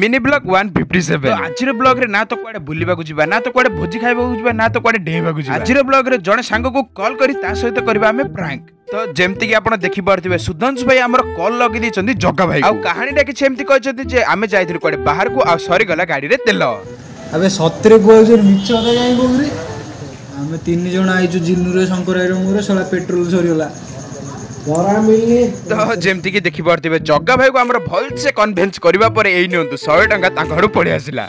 mini blog one fifty seven আজর ব্লগরে না তো কুয়াড়ে বুলবাকু যা না তো কুয়াড়ে ভোজি খাইবাকু যা না তো কুয়াড়ে ডেইবাকু যা আজর ব্লগরে জনে সাঙ্গকু কল করি তা সহিত করিবা আমি প্রাঙ্ক তো যেমতি কি আপনার দেখি পারুথিবে সুধাংশু ভাই আমার কল লগি দিয়েছেন জগা ভাই আউ কাহিনীটা কিছু এমতি কইছেন যে আমি যাইছিলু কুয়াড়ে বাহারকু আউ সরি গলা গাড়িরে তেল আবে সতরে কইছেন মিছ কথা কাই কইরে আমি তিন জন আইছো জিন্নুরে শঙ্কর আইরে মুরে সলা পেট্রোল সরিলা ତ ଯେମିତିକି ଦେଖିପାରୁଥିବେ ଜଗା ଭାଇକୁ ଆମର ଭଲସେ କନଭେନ୍ସ କରିବା ପରେ ଏଇ ନିଅନ୍ତୁ ଶହେ ଟଙ୍କା ଘରୁ ପଳେଇ ଆସିଲା